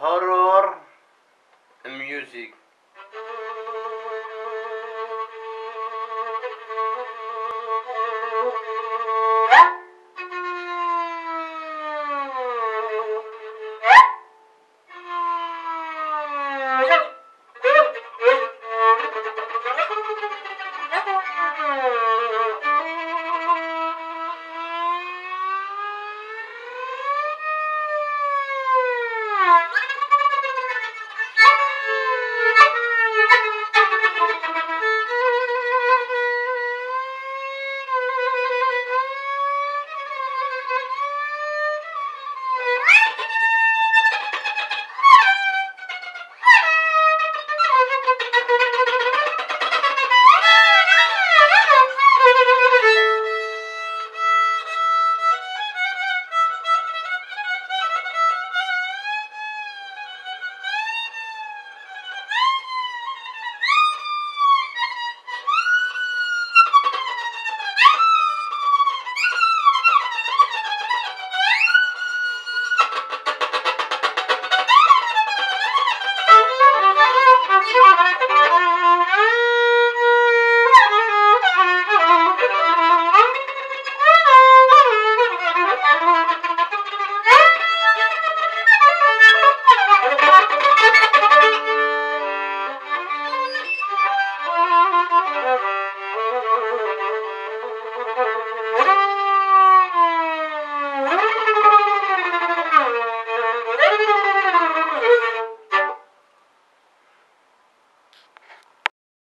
horror music